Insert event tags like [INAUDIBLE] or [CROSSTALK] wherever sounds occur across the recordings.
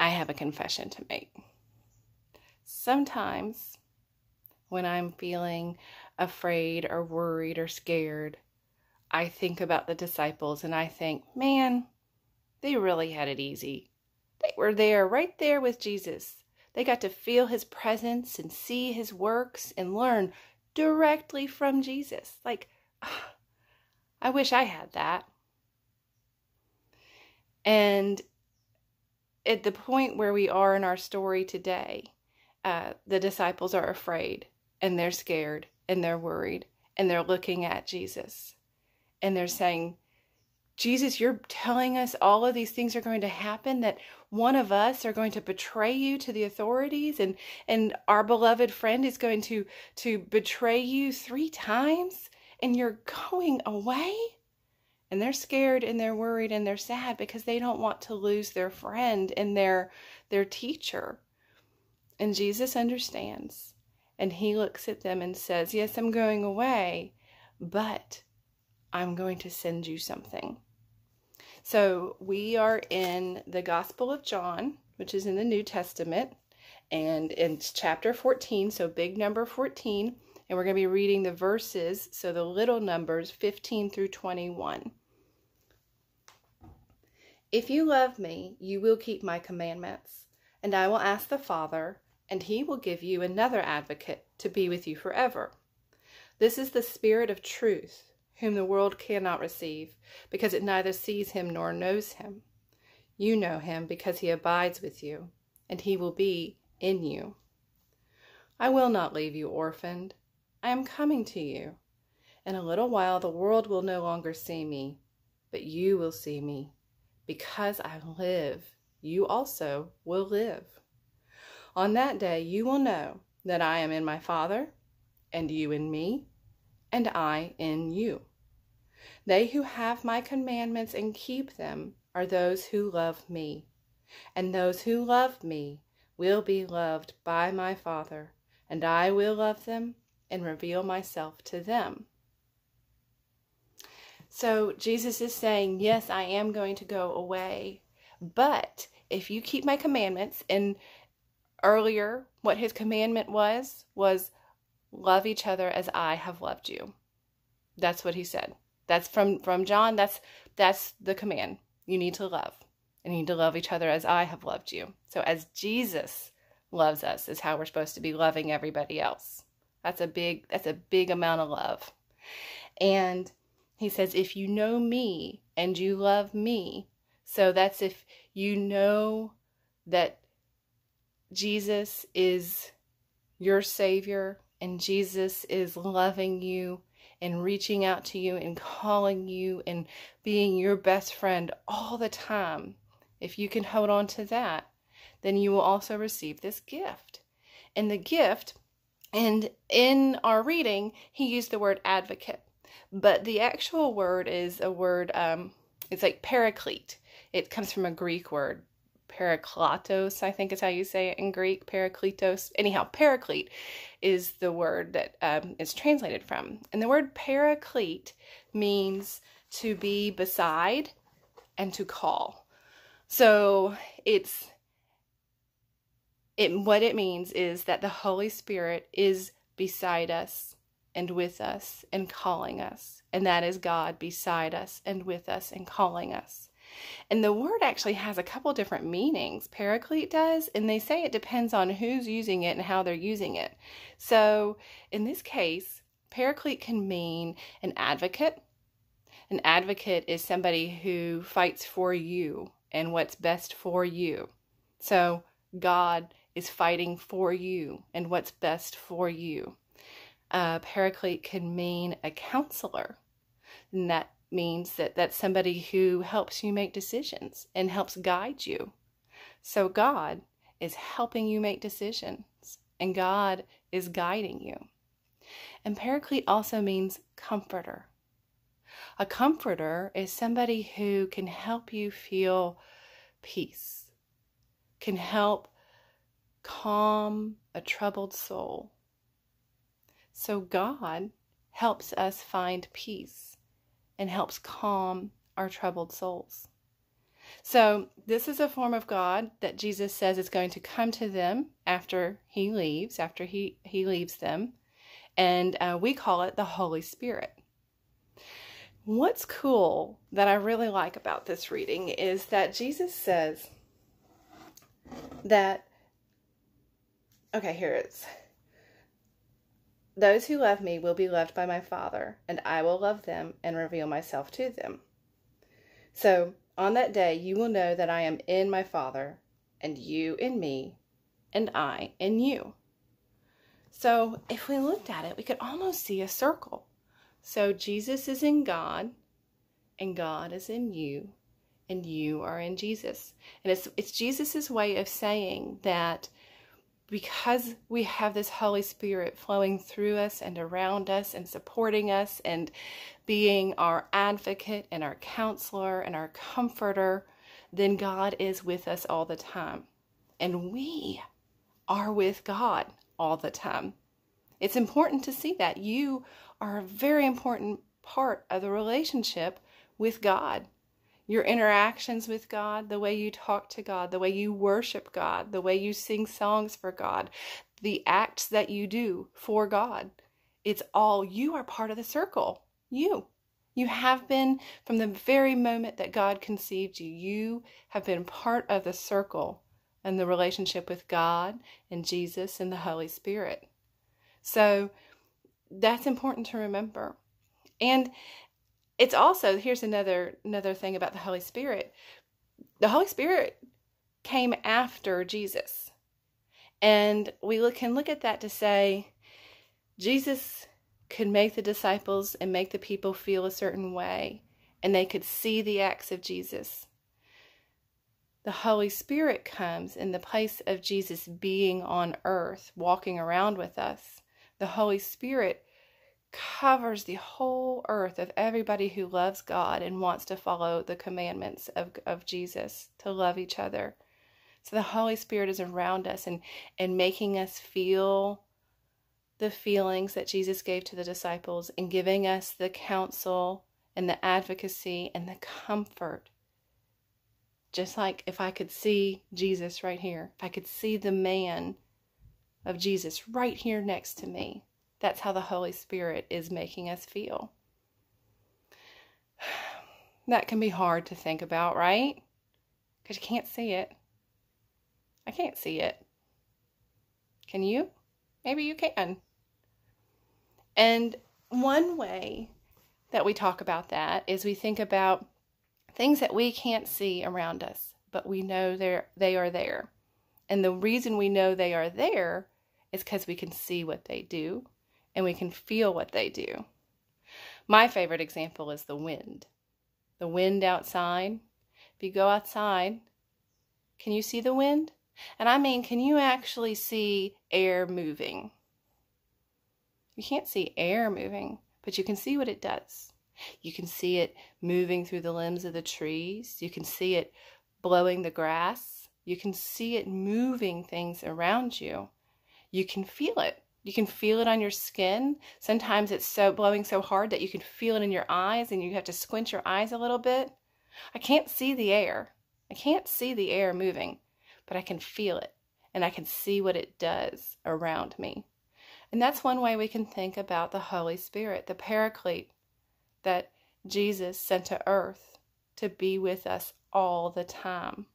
I have a confession to make. Sometimes when I'm feeling afraid or worried or scared, I think about the disciples and I think, man, they really had it easy. They were there, right there with Jesus. They got to feel his presence and see his works and learn directly from Jesus. Like, [SIGHS] I wish I had that. And at the point where we are in our story today, uh, the disciples are afraid and they're scared and they're worried and they're looking at Jesus and they're saying, Jesus, you're telling us all of these things are going to happen, that one of us are going to betray you to the authorities and, and our beloved friend is going to, to betray you three times and you're going away? And they're scared and they're worried and they're sad because they don't want to lose their friend and their, their teacher. And Jesus understands. And he looks at them and says, Yes, I'm going away, but I'm going to send you something. So we are in the Gospel of John, which is in the New Testament, and it's chapter 14, so big number 14, and we're going to be reading the verses, so the little numbers 15 through 21. If you love me, you will keep my commandments, and I will ask the Father, and he will give you another advocate to be with you forever. This is the Spirit of truth whom the world cannot receive, because it neither sees him nor knows him. You know him because he abides with you, and he will be in you. I will not leave you orphaned. I am coming to you. In a little while the world will no longer see me, but you will see me. Because I live, you also will live. On that day you will know that I am in my Father, and you in me, and I in you. They who have my commandments and keep them are those who love me. And those who love me will be loved by my Father, and I will love them and reveal myself to them. So Jesus is saying, Yes, I am going to go away, but if you keep my commandments, and earlier what his commandment was, was love each other as I have loved you. That's what he said. That's from from John. That's that's the command. You need to love. And you need to love each other as I have loved you. So as Jesus loves us is how we're supposed to be loving everybody else. That's a big that's a big amount of love. And he says if you know me and you love me. So that's if you know that Jesus is your savior and Jesus is loving you and reaching out to you and calling you and being your best friend all the time, if you can hold on to that, then you will also receive this gift. And the gift, and in our reading, he used the word advocate, but the actual word is a word, um, it's like paraclete. It comes from a Greek word, parakletos, I think is how you say it in Greek, parakletos. Anyhow, paraclete is the word that um, is translated from. And the word paraclete means to be beside and to call. So it's it what it means is that the Holy Spirit is beside us and with us and calling us. And that is God beside us and with us and calling us. And the word actually has a couple different meanings. Paraclete does, and they say it depends on who's using it and how they're using it. So in this case, paraclete can mean an advocate. An advocate is somebody who fights for you and what's best for you. So God is fighting for you and what's best for you. Uh, paraclete can mean a counselor. And that means that that's somebody who helps you make decisions and helps guide you. So God is helping you make decisions and God is guiding you. And paraclete also means comforter. A comforter is somebody who can help you feel peace, can help calm a troubled soul. So God helps us find peace and helps calm our troubled souls. So, this is a form of God that Jesus says is going to come to them after he leaves, after he, he leaves them. And uh, we call it the Holy Spirit. What's cool that I really like about this reading is that Jesus says that, okay, here it is. Those who love me will be loved by my Father, and I will love them and reveal myself to them. So, on that day, you will know that I am in my Father, and you in me, and I in you. So, if we looked at it, we could almost see a circle. So, Jesus is in God, and God is in you, and you are in Jesus. And it's, it's Jesus' way of saying that because we have this Holy Spirit flowing through us and around us and supporting us and being our advocate and our counselor and our comforter, then God is with us all the time. And we are with God all the time. It's important to see that you are a very important part of the relationship with God your interactions with God, the way you talk to God, the way you worship God, the way you sing songs for God, the acts that you do for God. It's all you are part of the circle. You. You have been from the very moment that God conceived you. You have been part of the circle and the relationship with God and Jesus and the Holy Spirit. So that's important to remember. And it's also here's another another thing about the Holy Spirit. The Holy Spirit came after Jesus. And we can look at that to say Jesus could make the disciples and make the people feel a certain way, and they could see the acts of Jesus. The Holy Spirit comes in the place of Jesus being on earth, walking around with us. The Holy Spirit covers the whole earth of everybody who loves God and wants to follow the commandments of, of Jesus to love each other. So the Holy Spirit is around us and, and making us feel the feelings that Jesus gave to the disciples and giving us the counsel and the advocacy and the comfort. Just like if I could see Jesus right here, if I could see the man of Jesus right here next to me, that's how the Holy Spirit is making us feel. [SIGHS] That can be hard to think about, right? Because you can't see it. I can't see it. Can you? Maybe you can. And one way that we talk about that is we think about things that we can't see around us, but we know they're they are there. And the reason we know they are there is because we can see what they do and we can feel what they do. My favorite example is the wind. The wind outside. If you go outside, can you see the wind? And I mean, can you actually see air moving? You can't see air moving, but you can see what it does. You can see it moving through the limbs of the trees. You can see it blowing the grass. You can see it moving things around you. You can feel it. You can feel it on your skin. Sometimes it's so blowing so hard that you can feel it in your eyes and you have to squint your eyes a little bit. I can't see the air. I can't see the air moving, but I can feel it and I can see what it does around me. And that's one way we can think about the Holy Spirit, the Paraclete that Jesus sent to earth to be with us all the time.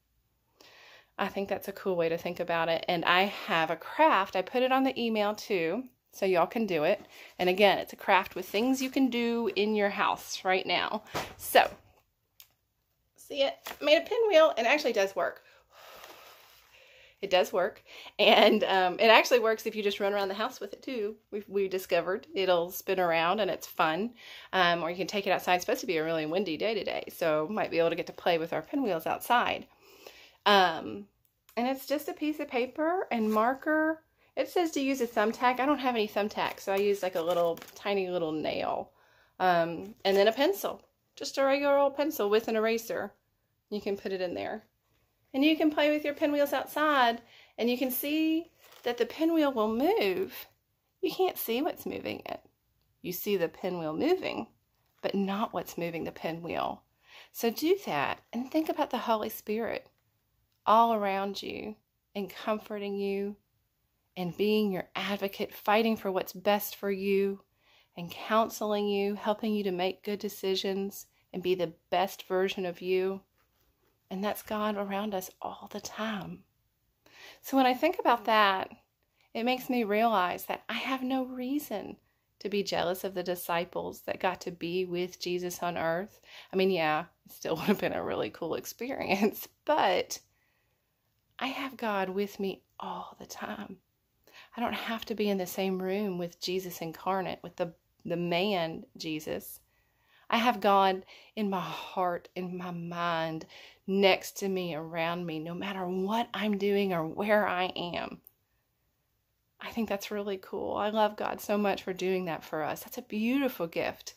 I think that's a cool way to think about it. And I have a craft. I put it on the email too, so y'all can do it. And again, it's a craft with things you can do in your house right now. So, see it? made a pinwheel and actually does work. It does work. And um, it actually works if you just run around the house with it too. We, we discovered it'll spin around and it's fun. Um, or you can take it outside. It's supposed to be a really windy day today, so might be able to get to play with our pinwheels outside. Um, and it's just a piece of paper and marker. It says to use a thumbtack. I don't have any thumbtacks, so I use like a little tiny little nail. Um, and then a pencil, just a regular old pencil with an eraser. You can put it in there. And you can play with your pinwheels outside and you can see that the pinwheel will move. You can't see what's moving it. You see the pinwheel moving, but not what's moving the pinwheel. So do that and think about the Holy Spirit all around you and comforting you and being your advocate, fighting for what's best for you and counseling you, helping you to make good decisions and be the best version of you. And that's God around us all the time. So when I think about that, it makes me realize that I have no reason to be jealous of the disciples that got to be with Jesus on earth. I mean, yeah, it still [LAUGHS] would have been a really cool experience, [LAUGHS] but I have God with me all the time. I don't have to be in the same room with Jesus incarnate, with the, the man Jesus. I have God in my heart, in my mind, next to me, around me, no matter what I'm doing or where I am. I think that's really cool. I love God so much for doing that for us. That's a beautiful gift.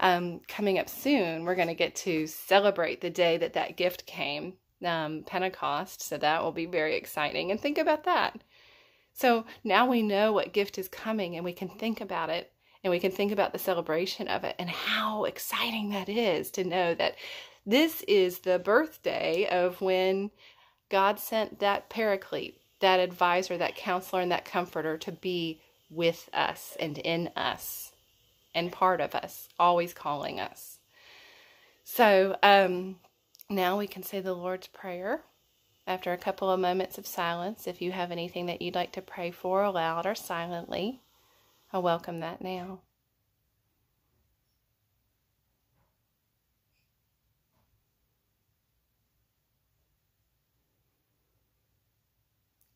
Um, coming up soon, we're going to get to celebrate the day that that gift came, um, Pentecost. So that will be very exciting. And think about that. So now we know what gift is coming and we can think about it and we can think about the celebration of it and how exciting that is to know that this is the birthday of when God sent that paraclete, that advisor, that counselor, and that comforter to be with us and in us and part of us, always calling us. So um, now we can say the Lord's Prayer after a couple of moments of silence. If you have anything that you'd like to pray for aloud or silently, I welcome that now.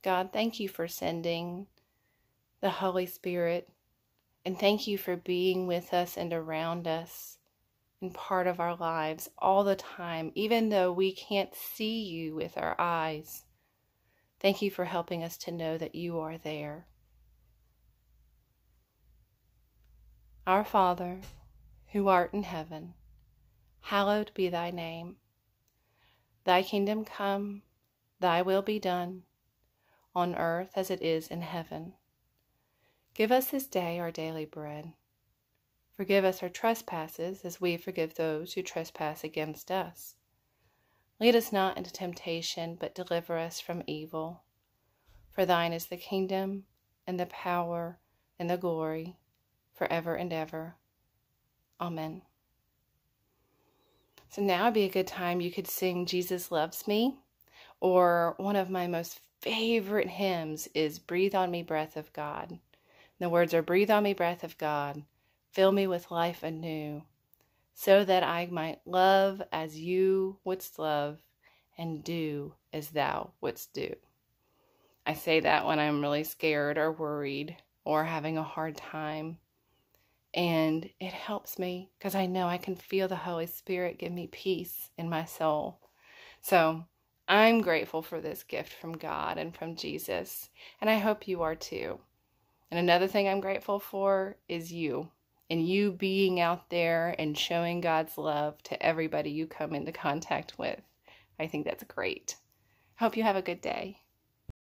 God, thank you for sending the Holy Spirit, and thank you for being with us and around us and part of our lives all the time, even though we can't see you with our eyes. Thank you for helping us to know that you are there. Our Father, who art in heaven, hallowed be thy name. Thy kingdom come, thy will be done on earth as it is in heaven. Give us this day our daily bread. Forgive us our trespasses as we forgive those who trespass against us. Lead us not into temptation, but deliver us from evil. For thine is the kingdom, and the power, and the glory, forever and ever. Amen. So now would be a good time you could sing Jesus Loves Me, or one of my most favorite hymns is Breathe on Me, Breath of God. The words are Breathe on me, breath of God, fill me with life anew, so that I might love as you wouldst love and do as thou wouldst do. I say that when I'm really scared or worried or having a hard time. And it helps me because I know I can feel the Holy Spirit give me peace in my soul. So I'm grateful for this gift from God and from Jesus, and I hope you are too. And another thing I'm grateful for is you and you being out there and showing God's love to everybody you come into contact with. I think that's great. Hope you have a good day.